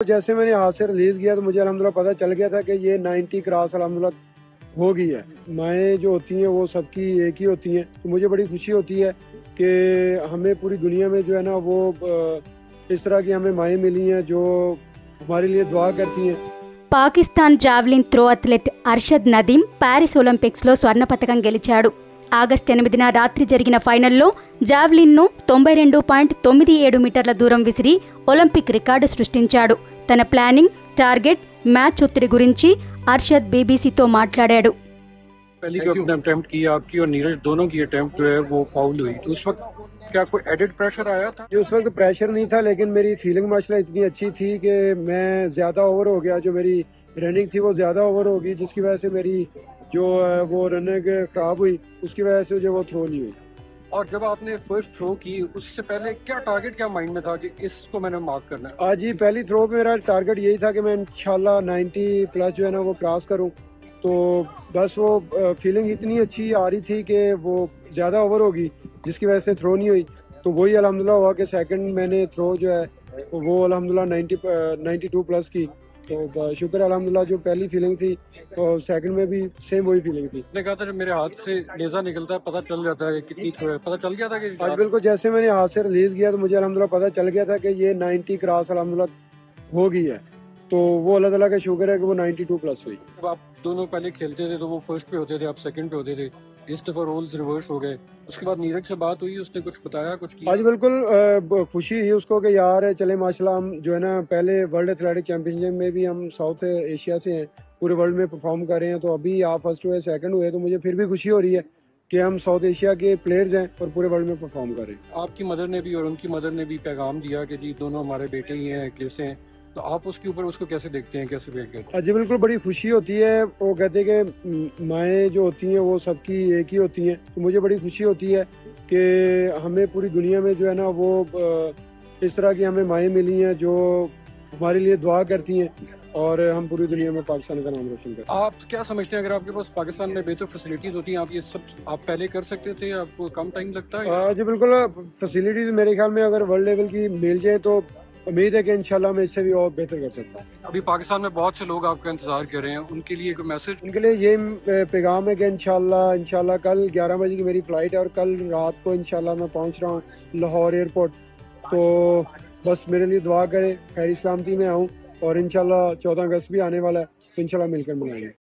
جیسے میں نے ہاتھ سے ریلیز کیا تو مجھے الحمدللہ پتہ چل گیا تھا کہ یہ نائنٹی کراس الحمدللہ ہو گئی ہے مائیں جو ہوتی ہیں وہ سب کی ایک ہی ہوتی ہیں تو مجھے بڑی خوشی ہوتی ہے کہ ہمیں پوری دنیا میں جو ہے نا وہ اس طرح کی ہمیں مائیں ملی ہیں جو ہمارے لیے دعا کرتی ہیں Pakistan javelin throw athlete Arshad Nadeem Paris ఒలింపిక్స్లో స్వర్ణ పతకం గెలిచాడు ఆగస్టు ఎనిమిదిన రాత్రి జరిగిన ఫైనల్లో జావ్లిన్ను తొంభై రెండు పాయింట్ తొమ్మిది ఏడు మీటర్ల దూరం విసిరి ఒలింపిక్ రికార్డు సృష్టించాడు తన ప్లానింగ్ టార్గెట్ మ్యాచ్ ఒత్తిడి గురించి అర్షద్ బీబీసీతో మాట్లాడాడు. پہلی جو اپنے اٹمپٹ کی آپ کی اور نیرج دونوں کی اٹمپٹ جو ہے وہ فاؤل ہوئی تو اس وقت کیا کوئی ایڈڈ پریشر آیا تھا اس وقت پریشر نہیں تھا لیکن میری فیلنگ ماشاء اللہ اتنی اچھی تھی کہ میں زیادہ اوور ہو گیا جو میری رننگ تھی وہ زیادہ اوور ہوگی جس کی وجہ سے میری جو وہ رننگ خراب ہوئی اس کی وجہ سے جو وہ تھرو نہیں ہوئی اور جب آپ نے فرسٹ تھرو کی، اس سے پہلے کیا ٹارگٹ کیا مائنڈ میں تھا کہ اس کو میں نے مارک کرنا ہے؟ آج ہی پہلی تھرو پہ میرا ٹارگٹ یہی تھا کہ میں انشاءاللہ نائنٹی پلس جو ہے نا وہ کراس کروں۔ تو بس وہ فیلنگ اتنی اچھی آ رہی تھی کہ وہ زیادہ اوور ہوگی، جس کی وجہ سے تھرو نہیں ہوئی۔ تو وہی الحمدللہ ہوا کہ سیکنڈ میں نے تھرو جو ہے وہ الحمدللہ نائنٹی نائنٹی ٹو پلس کی۔ تو شکر الحمدللہ جو پہلی فیلنگ تھی اور سیکنڈ میں بھی سیم وہی فیلنگ تھی۔ نے کہا تھا جب میرے ہاتھ سے نیزا نکلتا ہے پتہ چل جاتا ہے کتنی چھوئے پتہ چل گیا تھا کہ آج بالکل جیسے میں نے ہاتھ سے ریلیز کیا تو مجھے الحمدللہ پتہ چل گیا تھا کہ یہ نائنٹی کراس الحمدللہ ہو گئی ہے۔ تو وہ اللہ تعالیٰ کا شکر ہے کہ وہ نائنٹی ٹو پلس ہوئی۔ آپ دونوں پہلے کھیلتے تھے تو وہ فرسٹ پہ ہوتے تھے آپ سیکنڈ پہ ہوتے تھے۔ اس دفعہ رولز ریورس ہو گئے۔ اس کے بعد نیرج سے بات ہوئی اس نے کچھ بتایا کچھ کیا؟ آج بالکل خوشی ہوئی اس کو کہ یار چلے ماشاءاللہ ہم جو ہے نا پہلے ورلڈ ایتھلیٹک چیمپئن شپ میں بھی ہم ساؤتھ ایشیا سے ہیں پورے ورلڈ میں پرفارم کر رہے ہیں تو ابھی آپ فرسٹ ہوئے سیکنڈ ہوئے تو مجھے پھر بھی خوشی ہو رہی ہے کہ ہم ساؤتھ ایشیا کے پلیئرز ہیں اور پورے ورلڈ میں پرفارم کر رہے ہیں۔ آپ کی مدر نے بھی اور ان کی مدر نے بھی پیغام دیا کہ جی دونوں ہمارے بیٹے ہی ہیں ایک ہیں؟ تو آپ اس کے اوپر اس کو کیسے دیکھتے ہیں؟ کیسے بیٹھ ہیں جی بالکل بڑی خوشی ہوتی ہے وہ کہتے ہیں کہ مائیں جو ہوتی ہیں وہ سب کی ایک ہی ہوتی ہیں۔ تو مجھے بڑی خوشی ہوتی ہے کہ ہمیں پوری دنیا میں جو ہے نا وہ اس طرح کی ہمیں مائیں ملی ہیں جو ہمارے لیے دعا کرتی ہیں اور ہم پوری دنیا میں پاکستان کا نام روشن کرتے ہیں۔ آپ کیا سمجھتے ہیں؟ اگر آپ کے پاس پاکستان میں بہتر فیسلٹیز ہوتی ہیں آپ یہ سب آپ پہلے کر سکتے تھے آپ کو کم ٹائم لگتا ہے؟ جی بالکل فیسلٹیز میرے خیال میں اگر ورلڈ لیول کی مل جائے تو امید ہے کہ انشاءاللہ میں اس سے بھی اور بہتر کر سکتا ہوں۔ ابھی پاکستان میں بہت سے لوگ آپ کا انتظار کر رہے ہیں۔ ان کے لیے کوئی میسج ان کے لیے یہ پیغام ہے کہ انشاءاللہ انشاءاللہ کل گیارہ بجے کی میری فلائٹ ہے اور کل رات کو انشاءاللہ میں پہنچ رہا ہوں لاہور ایئرپورٹ تو بس میرے لیے دعا کریں خیر اسلامتی میں آؤں اور انشاءاللہ چودہ اگست بھی آنے والا ہے۔ تو انشاءاللہ مل کر ملائیں گے۔